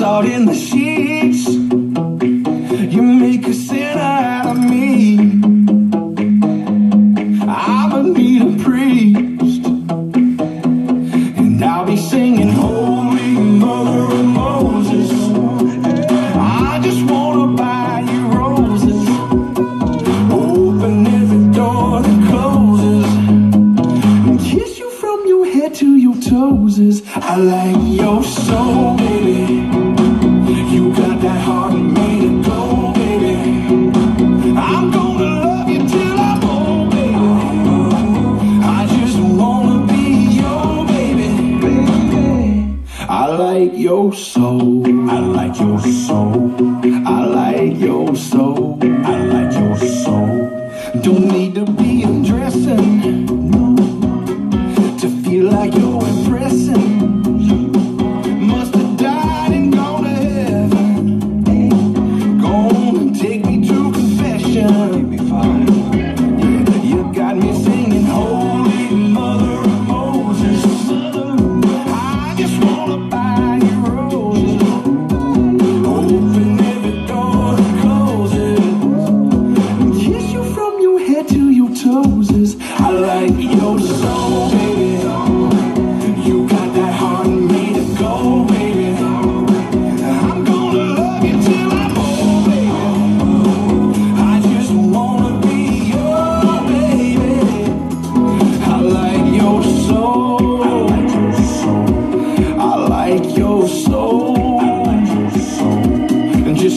in the sheets. You make a sinner out of me. I'ma need a priest, and I'll be singing Holy Mother of Moses. I just wanna buy you roses, open every door that closes, and kiss you from your head to your toes. I like your soul, like your soul. I like your soul. I like your soul. I like your soul. Don't need to be undressing to feel like you're impressing. Must have died and gone to heaven. Gone and take me to confession. Yeah,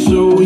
so